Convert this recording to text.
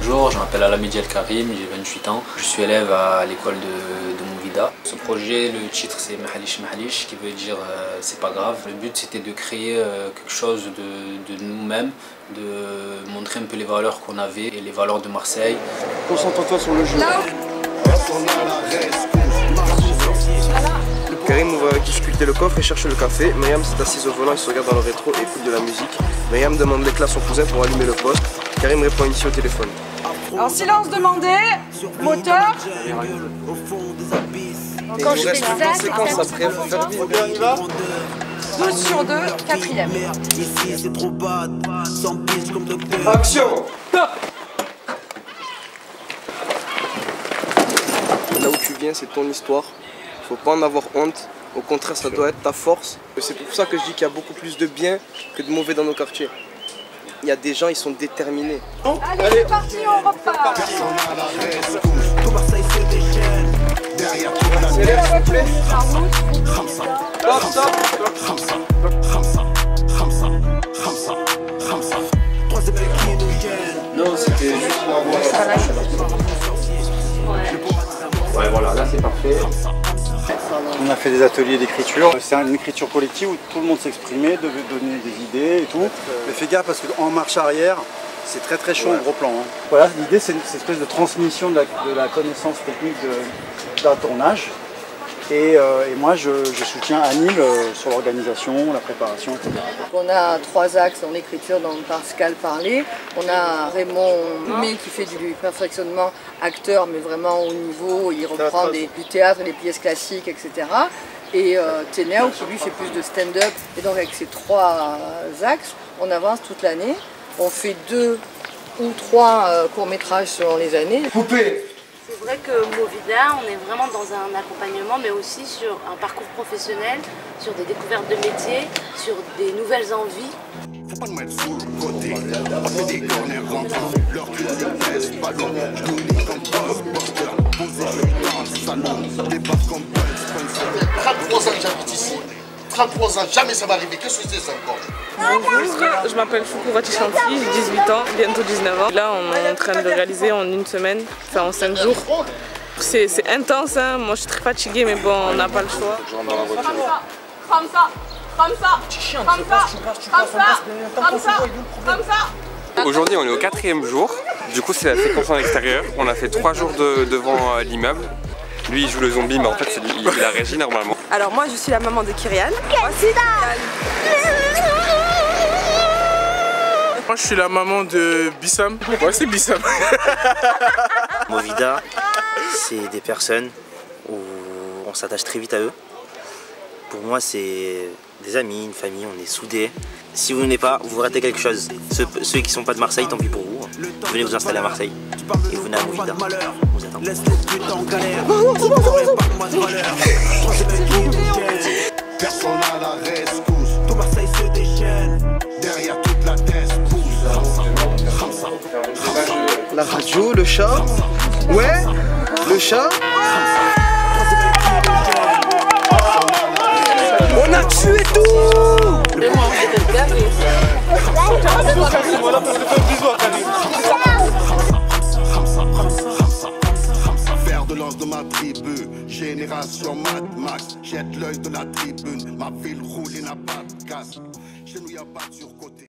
Bonjour, je m'appelle Alamidi El Karim, j'ai 28 ans. Je suis élève à l'école de, de Mouvida. Ce projet, le titre c'est Mahalish Mahalish, qui veut dire euh, c'est pas grave. Le but c'était de créer euh, quelque chose de, de nous-mêmes, de montrer un peu les valeurs qu'on avait et les valeurs de Marseille. Concentre-toi sur le jeu. Karim va discuter le coffre et cherche le café. Mayam s'est assise au volant, il se regarde dans le rétro et écoute de la musique. Mayam demande l'éclat à son cousin pour allumer le poste. Karim répond ici au téléphone. Alors silence demandé, moteur. Il je reste fais une séquence après, faut faire vite. On y va 12 sur 2, quatrième. Action Là où tu viens, c'est ton histoire. Faut pas en avoir honte. Au contraire, ça doit être ta force. C'est pour ça que je dis qu'il y a beaucoup plus de bien que de mauvais dans nos quartiers. Il y a des gens, ils sont déterminés. Allez, c'est parti, on repart. Non, c'était juste pour avoir... On a fait des ateliers d'écriture. C'est une écriture collective où tout le monde s'exprimait, devait donner des idées et tout. Mais fais gaffe parce qu'en marche arrière, c'est très très chaud en gros plan. hein. Voilà, l'idée c'est une cette espèce de transmission de la, de la connaissance technique de- d'un tournage. Et, euh, et moi je, je soutiens Anil euh, sur l'organisation, la préparation, etc. On a trois axes dans l'écriture dont Pascal parlait. On a Raymond Humé qui fait du perfectionnement acteur, mais vraiment au niveau, il reprend des- du théâtre, des pièces classiques, etc. Et euh, Ténéo qui lui fait plus de stand-up. Et donc avec ces trois axes, on avance toute l'année. On fait deux ou trois euh, courts-métrages selon les années. Poupée vrai que Movida, on est vraiment dans un accompagnement, mais aussi sur un parcours professionnel, sur des découvertes de métiers, sur des nouvelles envies. Faut pas nous mettre sous le côté. On fait des corners rentrants. Leur cul de laisse ballon. Je nous lis comme boss, buster. Posé dans le salon. Dépasse comme Bud Spencer. 33 ans que j'habite ici. 33 ans, jamais ça va arriver. Qu'est-ce que c'est ça encore Je m'appelle Foukourati Chanti, j'ai 18 ans, bientôt 19 ans. Là, on est en train de le réaliser en une semaine, enfin en 5 jours. C'est intense, hein. moi je suis très fatiguée, mais bon, on n'a pas le choix. Comme ça, comme ça, comme ça, comme ça, comme ça, comme ça. Aujourd'hui, on est au quatrième jour. Du coup, c'est la séquence en extérieur. On a fait trois jours de- devant euh, l'immeuble. Lui, il joue le zombie, mais en fait, c'est lui- il il la régie normalement. Alors moi, je suis la maman de Kyrian. Moi je suis la maman de Bissam. C'est Bissam. Movida, c'est des personnes où on s'attache très vite à eux. Pour moi, c'est des amis, une famille, on est soudés. Si vous venez pas, vous ratez quelque chose. Ceux, ceux qui sont pas de Marseille, tant pis pour vous. Venez vous installer à Marseille et vous venez à Movida. On vous attend. Laisse les putes en galère. Si vous aurez pas de valeur. Personne à la rescousse. Tout Marseille se déchaîne. Derrière toute la tête pousse. Ramsa, Ramsa, La radio, le chat. Ouais, le chat. On a tué tout Fer de de ma tribu, génération Mad Max, jette l'œil de la tribune, ma ville roule n'a pas de casque. Chez nous y a.